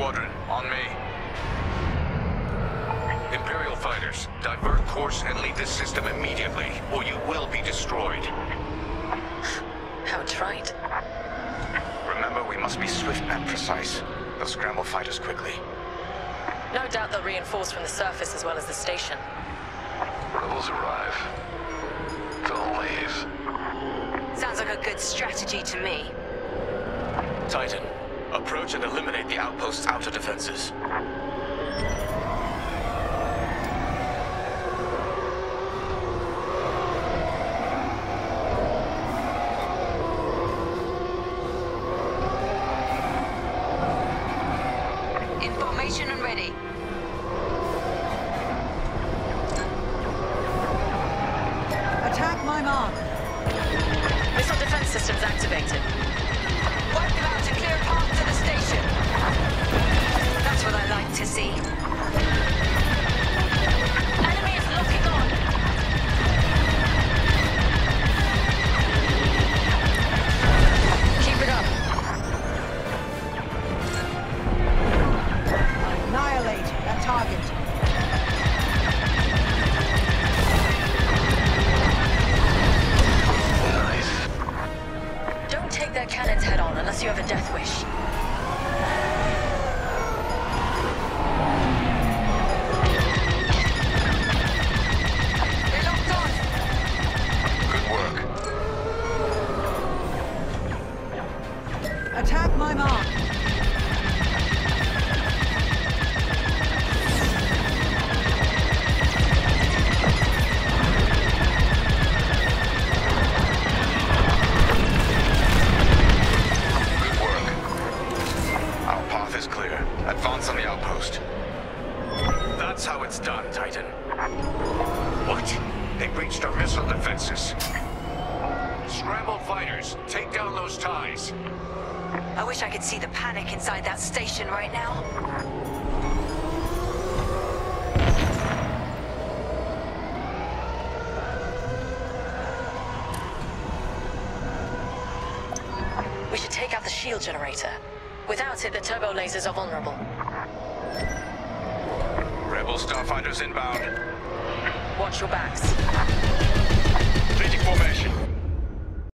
Squadron, on me. Imperial fighters, divert course and leave this system immediately, or you will be destroyed. How trite. Remember, we must be swift and precise. They'll scramble fighters quickly. No doubt they'll reinforce from the surface as well as the station. Rebels arrive. Don't leave. Sounds like a good strategy to me. Titan, approach and eliminate the outpost's outer defenses. In formation and ready. Attack my mark. Missile defense systems activated. Unless you have a death wish. They're on. Good work. Attack my mark. Advance on the outpost. That's how it's done, Titan. What? They breached our missile defenses. Scramble fighters, take down those TIEs. I wish I could see the panic inside that station right now. We should take out the shield generator. Without it, the turbo lasers are vulnerable. Rebel starfighters inbound. Watch your backs. Changing formation.